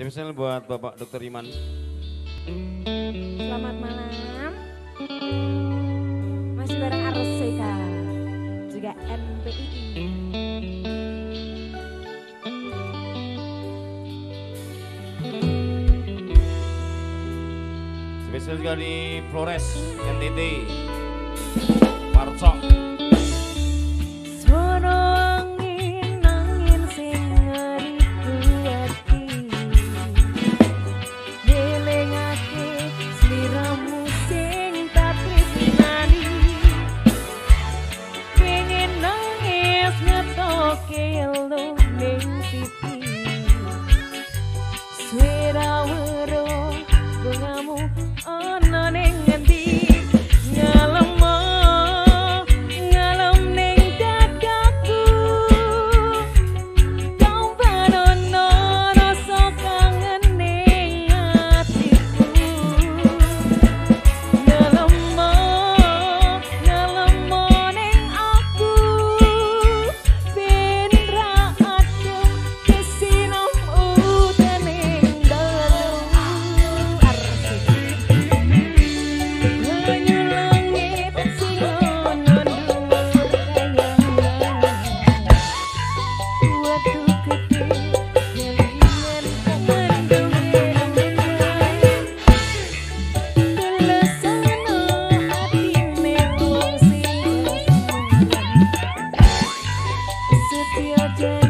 Semisal buat Bapak Dokter Iman. Selamat malam. Masih bareng Arsika juga MPI. Semisal juga di Flores NTT. Parsok. your day.